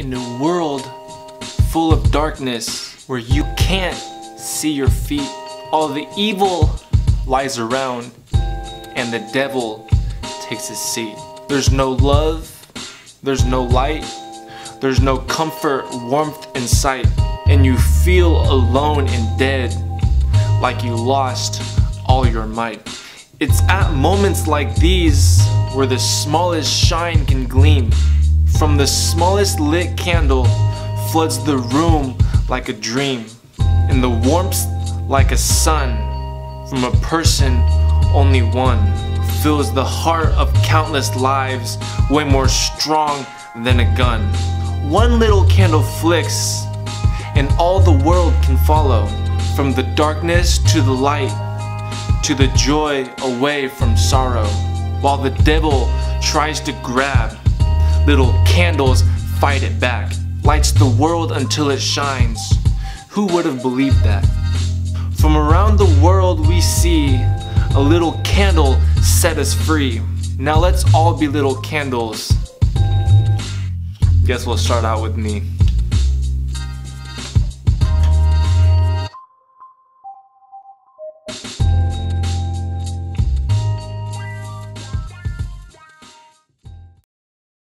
in a world full of darkness where you can't see your feet. All the evil lies around and the devil takes his seat. There's no love, there's no light, there's no comfort, warmth and sight, and you feel alone and dead like you lost all your might. It's at moments like these where the smallest shine can gleam. From the smallest lit candle floods the room like a dream. And the warmth like a sun from a person only one fills the heart of countless lives way more strong than a gun. One little candle flicks and all the world can follow from the darkness to the light to the joy away from sorrow while the devil tries to grab little candles fight it back. Lights the world until it shines. Who would have believed that? From around the world we see a little candle set us free. Now let's all be little candles. Guess we'll start out with me